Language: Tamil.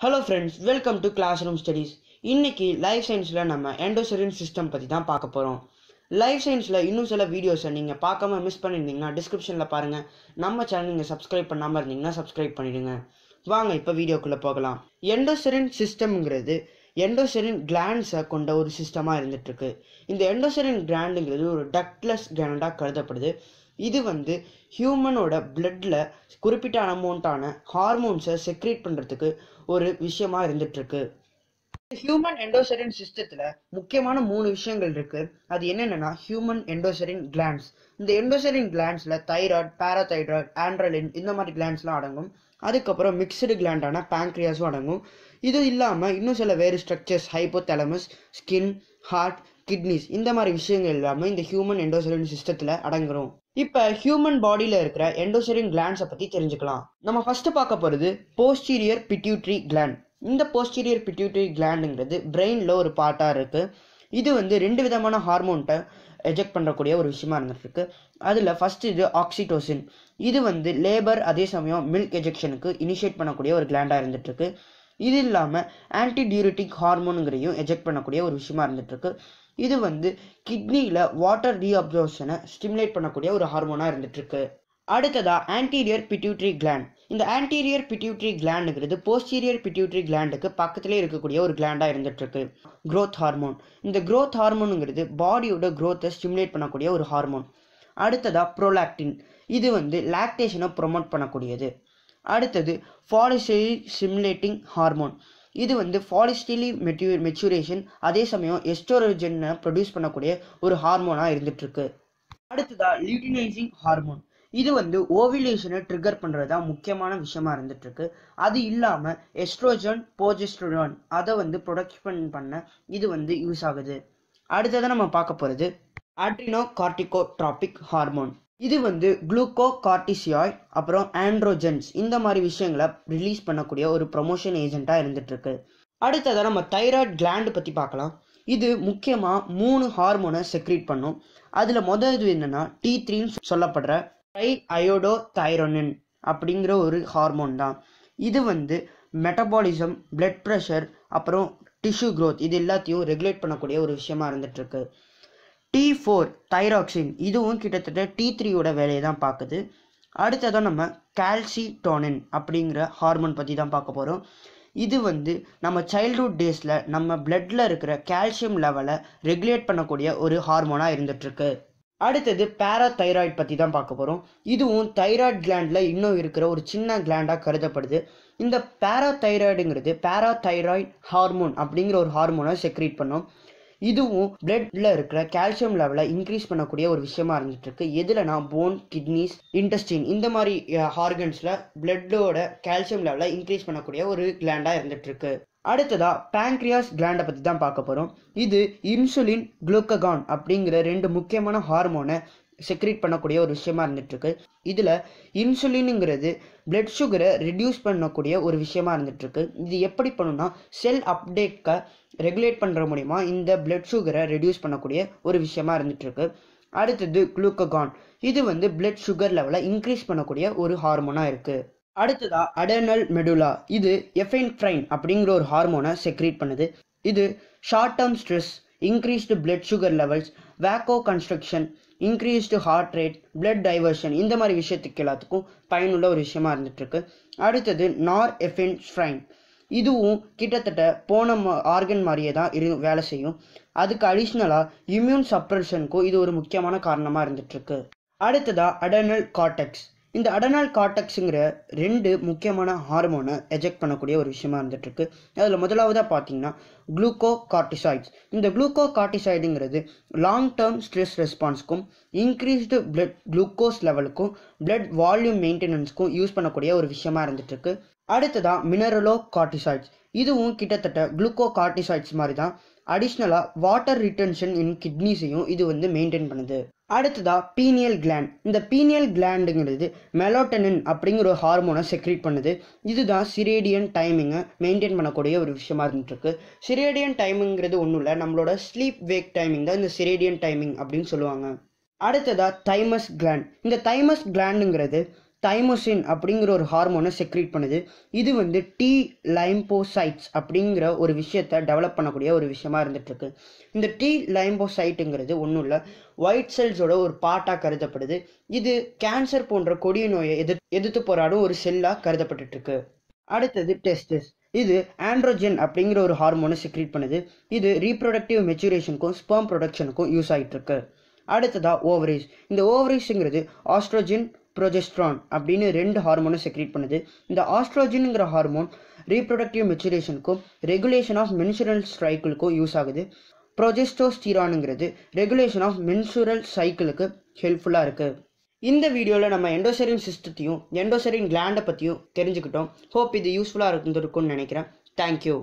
Hello friends welcome to class room studies இன்னைக்கு லைஃப் சயின்ஸில் நம்ம எண்டோசரின் சிஸ்டம் பற்றி தான் பார்க்க போகிறோம் லைஃப் சயின்ஸில் இன்னும் சில வீடியோஸை நீங்கள் பார்க்காம மிஸ் பண்ணியிருந்தீங்கன்னா டிஸ்கிரிப்ஷனில் பாருங்கள் நம்ம சேனல் நீங்கள் சப்ஸ்கிரைப் பண்ணாமல் இருந்தீங்கன்னா சப்ஸ்கிரைப் பண்ணிடுங்க. வாங்க இப்போ வீடியோக்குள்ளே போகலாம். எண்டோசரின் சிஸ்டம்ங்கிறது எண்டோசரின் கிளாண்ட்ஸை கொண்ட ஒரு சிஸ்டமாக இருந்துகிட்ருக்கு இந்த எண்டோசரின் கிளாண்டுங்கிறது ஒரு டக்ட்லெஸ் கிளாண்டாக கருதப்படுது. இது வந்து ஹியூமனோட பிளட்டில் குறிப்பிட்ட அமௌண்ட்டான ஹார்மோன்ஸை செக்ரேட் பண்ணுறதுக்கு ஒரு விஷயமா இருந்துகிட்ருக்கு ஹியூமன் எண்டோசரின் சிஸ்டத்தில் முக்கியமான மூணு விஷயங்கள் இருக்கு. அது என்னென்னா ஹியூமன் எண்டோசரின் கிளான்ஸ் இந்த எண்டோசரின் கிளான்ஸில் தைராய்ட் பேராதைராய்ட் ஆண்ட்ரலின் இந்த மாதிரி கிளான்ஸ்லாம் அடங்கும். அதுக்கப்புறம் மிக்சடு கிளாண்டான பேங்க்ரியாஸும் அடங்கும். இது இல்லாமல் இன்னும் சில வேறு structures hypothalamus skin heart kidneys இந்த மாதிரி விஷயங்கள் இல்லாமல் இந்த ஹியூமன் எண்டோசரின் சிஸ்டத்தில் அடங்குறோம். இப்போ ஹியூமன் பாடியில் இருக்கிற எண்டோசரின் கிளாண்ட்ஸை பற்றி தெரிஞ்சுக்கலாம். நம்ம ஃபஸ்ட்டு பார்க்க போகிறது போஸ்டீரியர் பிட்யூட்ரி கிளாண்ட் இந்த போஸ்டீரியர் பிட்யூட்ரி கிளாண்டுங்கிறது பிரெயினில் ஒரு பார்ட்டாக இருக்குது இது வந்து ரெண்டு விதமான ஹார்மோன்ட்டை எஜெக்ட் பண்ணக்கூடிய ஒரு விஷயமா இருந்துட்டுருக்கு. அதில் ஃபஸ்ட்டு இது ஆக்சிடோசின் இது வந்து லேபர் அதே சமயம் மில்க் எஜெக்ஷனுக்கு இனிஷியேட் பண்ணக்கூடிய ஒரு கிளாண்டாக இருந்துகிட்ருக்கு இது இல்லாமல் ஆன்டி டியூரிட்டிக் எஜெக்ட் பண்ணக்கூடிய ஒரு விஷயமா இருந்துகிட்ருக்கு இது வந்து கிட்னியில் வாட்டர் ரீஅப்சர்ஷனை ஸ்டிமுலேட் பண்ணக்கூடிய ஒரு ஹார்மோனாக இருந்துகிட்ருக்கு அடுத்ததாக ஆன்டீரியர் பிட்யூட்ரி கிளாண்ட் இந்த ஆன்டீரியர் பிட்யூட்ரி கிளாண்டுங்கிறது போஸ்டீரியர் பிட்யூட்ரி கிளாண்டுக்கு பக்கத்திலே இருக்கக்கூடிய ஒரு கிளாண்டாக இருந்துகிட்ருக்கு க்ரோத் ஹார்மோன் இந்த க்ரோத் ஹார்மோனுங்கிறது பாடியோட க்ரோத்தை ஸ்டிமுலேட் பண்ணக்கூடிய ஒரு ஹார்மோன் அடுத்ததாக ப்ரோலாக்டின் இது வந்து லாக்டேஷனை ப்ரொமோட் பண்ணக்கூடியது. அடுத்தது ஃபாலிஸ்டலி சிமுலேட்டிங் ஹார்மோன் இது வந்து ஃபாலிஸ்டிலி மெட்யூ மெச்சூரேஷன் அதே சமயம் எஸ்டோரோஜனை ப்ரொடியூஸ் பண்ணக்கூடிய ஒரு ஹார்மோனாக இருந்துகிட்ருக்கு அடுத்ததா லியூட்டினைசிங் ஹார்மோன் இது வந்து ஓவிலேஷனை ட்ரிகர் பண்ணுறது தான் முக்கியமான விஷயமா இருந்துகிட்ருக்கு அது இல்லாமல் எஸ்ட்ரோஜன் போஜெஸ்ட்ரோன் அதை வந்து ப்ரொடக்ஷன் பண்ண இது வந்து யூஸ் ஆகுது. அடுத்ததை நம்ம பார்க்க போகிறது அட்ரினோ கார்டிகோ ட்ராபிக் ஹார்மோன் இது வந்து குளுக்கோ கார்டிசியாய் அப்புறம் ஆண்ட்ரோஜென்ஸ் இந்த மாதிரி விஷயங்களை ரிலீஸ் பண்ணக்கூடிய ஒரு ப்ரொமோஷன் ஏஜென்ட்டாக இருந்துட்டு அடுத்ததாக நம்ம தைராய்ட் கிளாண்டு பற்றி பார்க்கலாம். இது முக்கியமாக மூணு ஹார்மோனை செக்ரீட் பண்ணும். அதில் முதல் இது என்னென்னா டி த்ரீன்னு சொல்லப்படுற ட்ரை அயோடோ தைரோனின் அப்படிங்கிற ஒரு ஹார்மோன் தான். இது வந்து மெட்டபாலிசம் பிளட் ப்ரெஷர் அப்புறம் டிஷ்யூ க்ரோத் இது எல்லாத்தையும் ரெகுலேட் பண்ணக்கூடிய ஒரு விஷயமா இருந்துகிட்ருக்கு டி ஃபோர் தைராக்சின் இதுவும் கிட்டத்தட்ட டி த்ரீயோட வேலையை தான் பார்க்குது. அடுத்ததாக நம்ம கால்சிடோனின் அப்படிங்கிற ஹார்மோன் பற்றி தான் பார்க்க போகிறோம் இது வந்து நம்ம சைல்ட்ஹுட் டேஸில் நம்ம பிளட்டில் இருக்கிற கால்சியம் லெவலை ரெகுலேட் பண்ணக்கூடிய ஒரு ஹார்மோனாக இருந்துகிட்ருக்கு அடுத்தது பேராதைராய்ட் பற்றி தான் பார்க்க போகிறோம் இதுவும் தைராய்ட் கிளாண்டில் இன்னும் இருக்கிற ஒரு சின்ன கிளாண்டாக கருதப்படுது. இந்த பேராதைராய்டுங்கிறது பேராதைராய்ட் ஹார்மோன் அப்படிங்கிற ஒரு ஹார்மோனை செக்ரீட் பண்ணும். இதுவும் பிளட்ல இருக்கிற கால்சியம் லெவலை இன்க்ரீஸ் பண்ணக்கூடிய ஒரு விஷயமா இருந்துட்டு இருக்கு எதுலனா போன் கிட்னிஸ் இன்டெஸ்டின் இந்த மாதிரி ஹார்கன்ஸ்ல பிளட்டோட கால்சியம் லெவலை இன்க்ரீஸ் பண்ணக்கூடிய ஒரு கிளாண்டா இருந்துட்டு இருக்கு அடுத்ததா பேங்க்ரியாஸ் கிளாண்டை பற்றி தான் பார்க்க போகிறோம் இது இன்சுலின் குளுக்ககான் அப்படிங்கிற ரெண்டு முக்கியமான ஹார்மோனை செக்ரேட் பண்ணக்கூடிய ஒரு விஷயமா இருந்துட்டுருக்கு. இதில் இன்சுலினுங்கிறது பிளட் சுகரை ரெடியூஸ் பண்ணக்கூடிய ஒரு விஷயமா இருந்துட்டுருக்கு. இது எப்படி பண்ணுன்னா செல் அப்டேட்க ரெகுலேட் பண்ணுற மூலிமா இந்த பிளட் சுகரை ரெடியூஸ் பண்ணக்கூடிய ஒரு விஷயமா இருந்துட்டுருக்கு. அடுத்தது குளுக்ககான் இது வந்து பிளட் சுகர் லெவலை இன்க்ரீஸ் பண்ணக்கூடிய ஒரு ஹார்மோனாக இருக்குது அடுத்ததா அடர்னல் மெடுலா இது எஃபைன்ஃப்ரைன் அப்படிங்கிற ஒரு ஹார்மோனை செக்ரேட் பண்ணுது. இது short term stress increased blood sugar levels vasoconstriction increased heart rate blood diversion இந்த மாதிரி விஷயத்துக்கு எல்லாத்துக்கும் பயனுள்ள ஒரு விஷயமா இருந்துகிட்ருக்கு அடுத்தது நார் எஃபின் ஸ்ட்ரைன் இதுவும் கிட்டத்தட்ட போன ஆர்கன் மாதிரியே தான் இரு வேலை செய்யும். அதுக்கு அடிஷ்னலாக இம்யூன் சப்ரஷனுக்கும் இது ஒரு முக்கியமான காரணமாக இருந்துட்டுருக்கு. அடுத்ததாக அடர்னல் கார்டெக்ஸ் இந்த அடனால் காட்டக்ஸுங்கிற ரெண்டு முக்கியமான ஹார்மோனை எஜெக்ட் பண்ணக்கூடிய ஒரு விஷயமா இருந்துட்டுருக்கு. அதில் முதலாவதாக பார்த்தீங்கன்னா குளூக்கோ கார்டிசாய்ட்ஸ் இந்த குளூக்கோ கார்டிசாய்டுங்கிறது லாங் டேர்ம் ஸ்ட்ரெஸ் ரெஸ்பான்ஸ்க்கும் இன்க்ரீஸ்டு பிளட் குளுக்கோஸ் லெவலுக்கும் பிளட் வால்யூம் மெயின்டெனன்ஸ்க்கும் யூஸ் பண்ணக்கூடிய ஒரு விஷயமா இருந்துட்டுருக்கு. அடுத்ததாக மினரலோ கார்டிசாய்ட்ஸ் இதுவும் கிட்டத்தட்ட குளுக்கோ கார்டிசாய்ட்ஸ் மாதிரி தான் அடிஷ்னலாக வாட்டர் ரிட்டன்ஷன் இன் கிட்னிஸையும் இது வந்து மெயின்டைன் பண்ணுது. அடுத்ததா பீனியல் கிளாண்ட் இந்த பீனியல் கிளாண்டுங்கிறது மெலோட்டனின் அப்படிங்கிற ஒரு ஹார்மோனை செக்ரேட் பண்ணுது. இதுதான் சிரேடியன் டைமிங்கை மெயின்டைன் பண்ணக்கூடிய ஒரு விஷயமா இருந்துட்டுருக்கு. சிரேடியன் டைமிங்கிறது ஒன்றும் இல்லை. நம்மளோட ஸ்லீப் வேக் டைமிங் தான் இந்த சிரேடியன் டைமிங் அப்படின்னு சொல்லுவாங்க. அடுத்ததா தைமஸ் கிளாண்ட் இந்த தைமஸ் கிளாண்டுங்கிறது தைமோசின் அப்படிங்கிற ஒரு ஹார்மோனை செக்ரீட் பண்ணுது. இது வந்து டி லைம்போசைட்ஸ் அப்படிங்கிற ஒரு விஷயத்தை டெவலப் பண்ணக்கூடிய ஒரு விஷயமா இருந்துகிட்ருக்கு இந்த டி லைம்போசைட்டுங்கிறது ஒன்றும் இல்லை. ஒயிட் செல்ஸோட ஒரு பார்ட்டாக கருதப்படுது. இது கேன்சர் போன்ற கொடிய நோயை எதிர் எதிர்த்து போராடும் ஒரு செல்லாக கருதப்பட்டுருக்கு அடுத்தது டெஸ்டஸ் இது ஆண்ட்ரோஜன் அப்படிங்கிற ஒரு ஹார்மோனை செக்ரீட் பண்ணுது. இது ரீப்ரொடக்டிவ் மெச்சுரேஷனுக்கும் ஸ்பெர்ம் ப்ரொடக்ஷனுக்கும் யூஸ் ஆகிட்டு இருக்கு அடுத்ததாக ஓவரீஸ் இந்த ஓவரீஸுங்கிறது ஆஸ்ட்ரோஜின் ப்ரொஜெஸ்ட்ரான் அப்படின்னு ரெண்டு ஹார்மோனை செக்ரேட் பண்ணுது. இந்த ஆஸ்ட்ரோஜின்ங்கிற ஹார்மோன் ரீப்ரொடக்டிவ் மெச்சுரேஷனுக்கும் ரெகுலேஷன் ஆஃப் மென்சுரல் ஸ்ட்ரைக்கிளுக்கும் யூஸ் ஆகுது. ப்ரொஜெஸ்டோஸ்டீரானுங்கிறது ரெகுலேஷன் ஆஃப் மென்சுரல் சைக்கிளுக்கு ஹெல்ப்ஃபுல்லாக இருக்குது இந்த வீடியோவில் நம்ம எண்டோசரின் சிஸ்டத்தையும் எண்டோசரின் கிளாண்டை பற்றியும் தெரிஞ்சுக்கிட்டோம். ஹோப் இது யூஸ்ஃபுல்லாக இருந்திருக்கும்னு நினைக்கிறேன். தேங்க்யூ